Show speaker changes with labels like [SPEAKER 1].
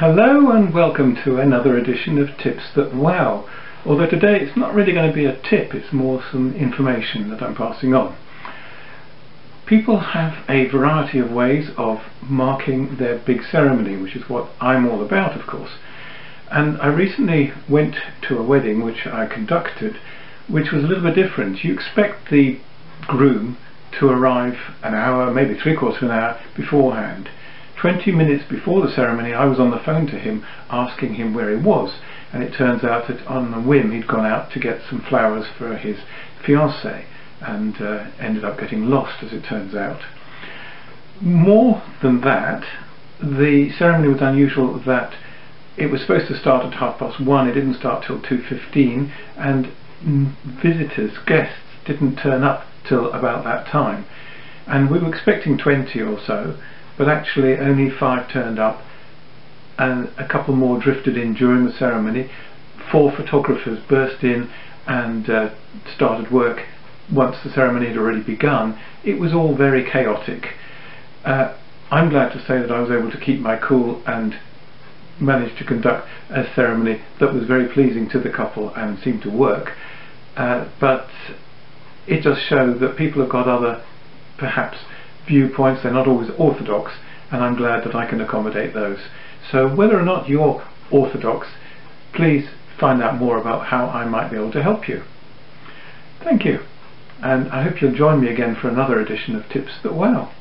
[SPEAKER 1] Hello and welcome to another edition of Tips That Wow. Although today it's not really going to be a tip, it's more some information that I'm passing on. People have a variety of ways of marking their big ceremony, which is what I'm all about, of course. And I recently went to a wedding which I conducted, which was a little bit different. You expect the groom to arrive an hour, maybe three quarters of an hour beforehand. 20 minutes before the ceremony I was on the phone to him asking him where he was and it turns out that on a whim he'd gone out to get some flowers for his fiancée and uh, ended up getting lost as it turns out. More than that, the ceremony was unusual that it was supposed to start at half past one, it didn't start till 2.15 and visitors, guests, didn't turn up till about that time. And we were expecting 20 or so, but actually only five turned up and a couple more drifted in during the ceremony. Four photographers burst in and uh, started work once the ceremony had already begun. It was all very chaotic. Uh, I'm glad to say that I was able to keep my cool and managed to conduct a ceremony that was very pleasing to the couple and seemed to work. Uh, but it does show that people have got other, perhaps, viewpoints, they're not always orthodox, and I'm glad that I can accommodate those. So whether or not you're orthodox, please find out more about how I might be able to help you. Thank you, and I hope you'll join me again for another edition of Tips That Wow.